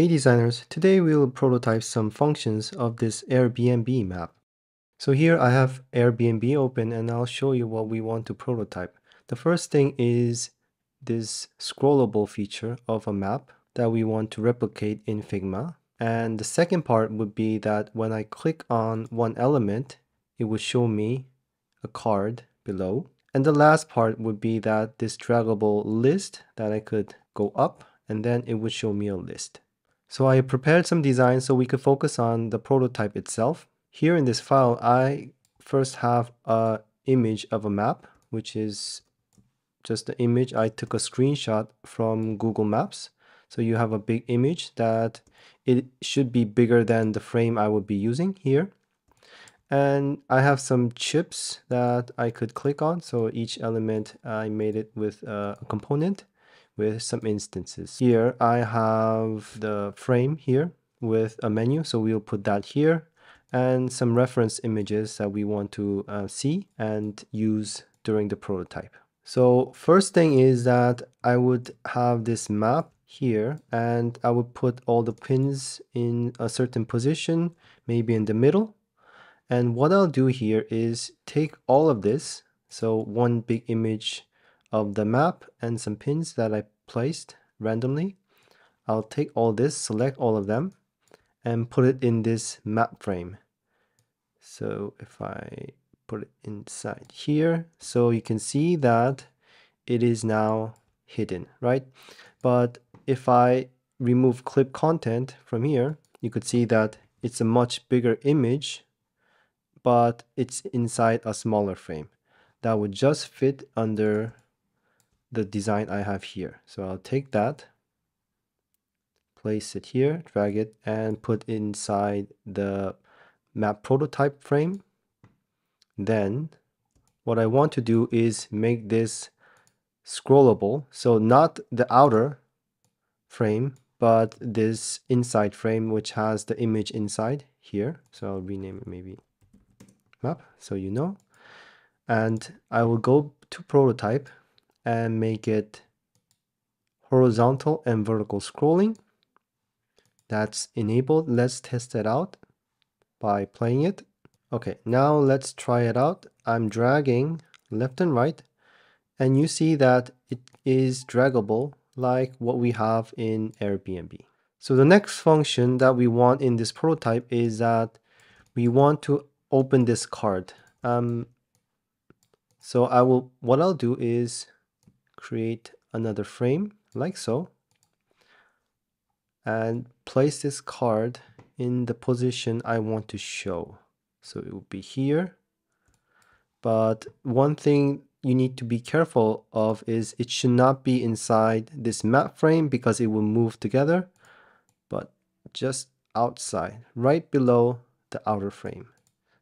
Hey designers, today we will prototype some functions of this Airbnb map. So here I have Airbnb open and I'll show you what we want to prototype. The first thing is this scrollable feature of a map that we want to replicate in Figma. And the second part would be that when I click on one element, it would show me a card below. And the last part would be that this draggable list that I could go up and then it would show me a list. So I prepared some designs so we could focus on the prototype itself. Here in this file, I first have a image of a map, which is just the image. I took a screenshot from Google Maps. So you have a big image that it should be bigger than the frame I would be using here. And I have some chips that I could click on. So each element I made it with a component with some instances. Here I have the frame here with a menu, so we'll put that here and some reference images that we want to uh, see and use during the prototype. So first thing is that I would have this map here and I would put all the pins in a certain position, maybe in the middle. And what I'll do here is take all of this, so one big image of the map and some pins that I placed randomly. I'll take all this, select all of them, and put it in this map frame. So if I put it inside here, so you can see that it is now hidden, right? But if I remove clip content from here, you could see that it's a much bigger image, but it's inside a smaller frame. That would just fit under the design I have here. So I'll take that, place it here, drag it, and put inside the map prototype frame. Then what I want to do is make this scrollable. So not the outer frame, but this inside frame, which has the image inside here. So I'll rename it maybe map, so you know. And I will go to prototype and make it horizontal and vertical scrolling. That's enabled. Let's test it out by playing it. Okay, now let's try it out. I'm dragging left and right and you see that it is draggable like what we have in Airbnb. So the next function that we want in this prototype is that we want to open this card. Um, so I will, what I'll do is create another frame like so and place this card in the position I want to show. So it will be here. But one thing you need to be careful of is it should not be inside this map frame because it will move together, but just outside, right below the outer frame.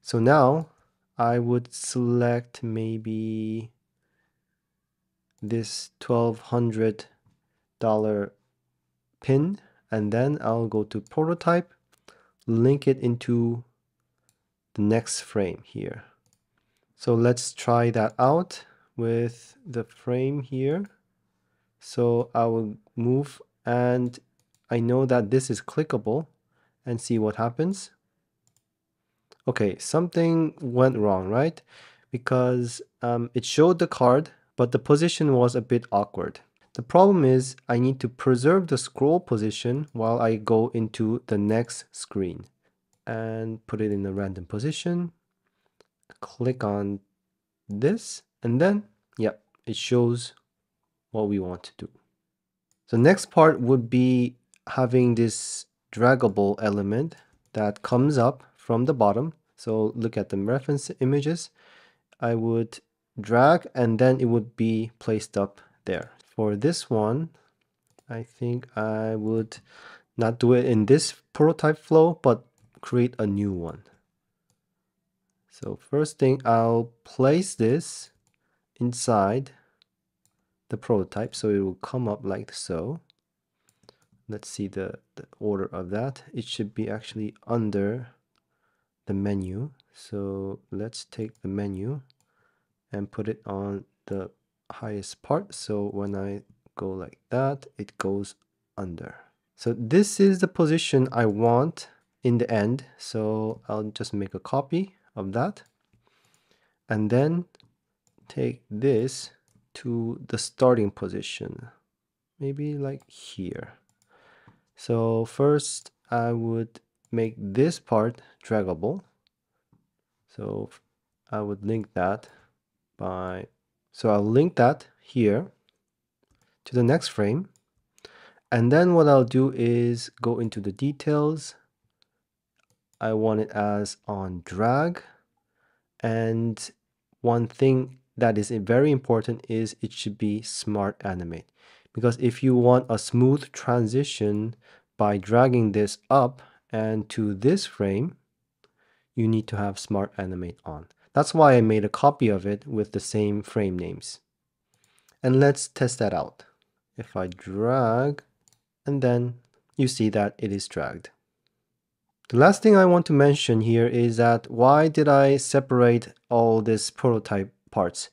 So now I would select maybe this $1200 pin and then I'll go to prototype link it into the next frame here. So let's try that out with the frame here. So I will move and I know that this is clickable and see what happens. Okay something went wrong right? Because um, it showed the card but the position was a bit awkward. The problem is I need to preserve the scroll position while I go into the next screen and put it in a random position. Click on this and then, yeah, it shows what we want to do. The next part would be having this draggable element that comes up from the bottom. So look at the reference images. I would drag and then it would be placed up there. For this one, I think I would not do it in this prototype flow, but create a new one. So first thing, I'll place this inside the prototype so it will come up like so. Let's see the, the order of that. It should be actually under the menu. So let's take the menu and put it on the highest part so when I go like that it goes under So this is the position I want in the end. So I'll just make a copy of that. And then take this to the starting position. Maybe like here. So first I would make this part draggable. So I would link that by, so I'll link that here to the next frame. And then what I'll do is go into the details. I want it as on drag. And one thing that is very important is it should be smart animate. Because if you want a smooth transition by dragging this up and to this frame, you need to have Smart Animate on. That's why I made a copy of it with the same frame names. And let's test that out. If I drag, and then you see that it is dragged. The last thing I want to mention here is that why did I separate all this prototype parts?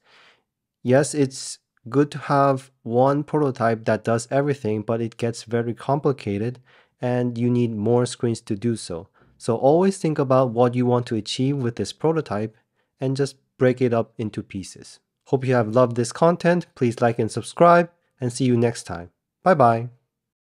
Yes, it's good to have one prototype that does everything, but it gets very complicated and you need more screens to do so. So always think about what you want to achieve with this prototype and just break it up into pieces. Hope you have loved this content. Please like and subscribe and see you next time. Bye bye.